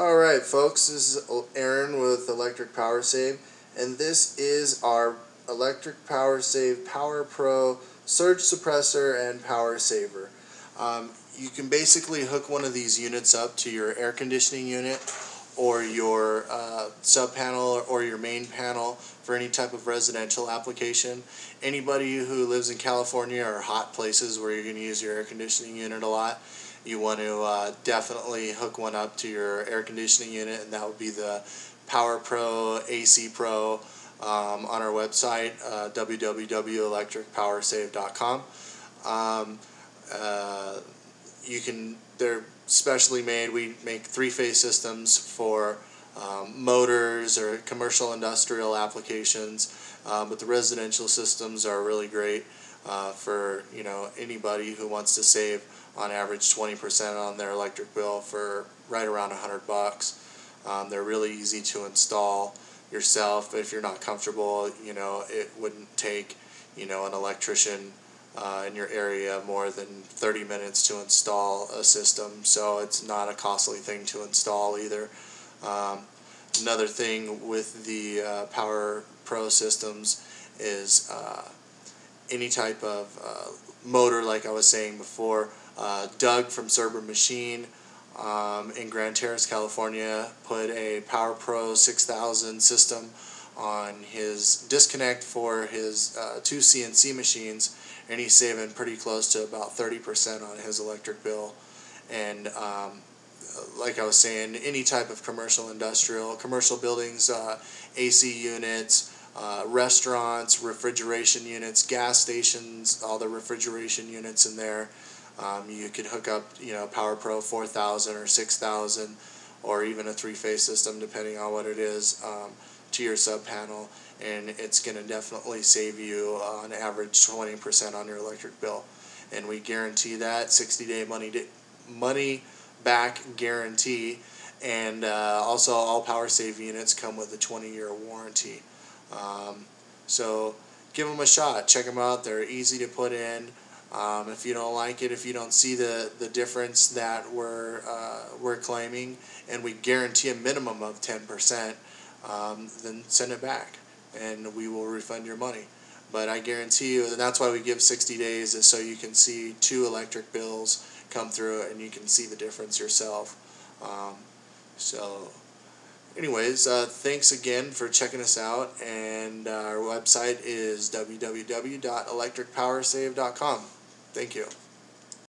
Alright folks, this is Aaron with Electric Power Save and this is our Electric Power Save Power Pro Surge Suppressor and Power Saver. Um, you can basically hook one of these units up to your air conditioning unit or your uh, sub panel or your main panel for any type of residential application. Anybody who lives in California or hot places where you're going to use your air conditioning unit a lot, you want to uh, definitely hook one up to your air conditioning unit and that would be the Power Pro AC Pro um, on our website uh, www.electricpowersave.com. Um, uh, you can they're specially made. We make three-phase systems for um, motors or commercial industrial applications, um, but the residential systems are really great uh, for you know anybody who wants to save on average 20% on their electric bill for right around 100 bucks. Um, they're really easy to install yourself. If you're not comfortable, you know it wouldn't take you know an electrician uh, in your area more than 30 minutes to install a system, so it's not a costly thing to install either. Um, another thing with the uh, Power Pro systems is uh, any type of uh, motor, like I was saying before. Uh, Doug from Cerber Machine um, in Grand Terrace, California, put a Power Pro 6000 system on his disconnect for his uh, two CNC machines and he's saving pretty close to about 30% on his electric bill. And um, like I was saying, any type of commercial, industrial, commercial buildings, uh, AC units, uh, restaurants, refrigeration units, gas stations, all the refrigeration units in there. Um, you could hook up, you know, Power Pro 4000 or 6000 or even a three-phase system depending on what it is um, to your sub panel and it's going to definitely save you on average 20% on your electric bill. And we guarantee that 60 day money money back guarantee. And uh, also all power save units come with a 20 year warranty. Um, so give them a shot check them out they're easy to put in. Um, if you don't like it if you don't see the, the difference that we're, uh, we're claiming and we guarantee a minimum of 10% um, then send it back and we will refund your money. But I guarantee you, and that's why we give 60 days, is so you can see two electric bills come through and you can see the difference yourself. Um, so, anyways, uh, thanks again for checking us out, and uh, our website is www.electricpowersave.com. Thank you.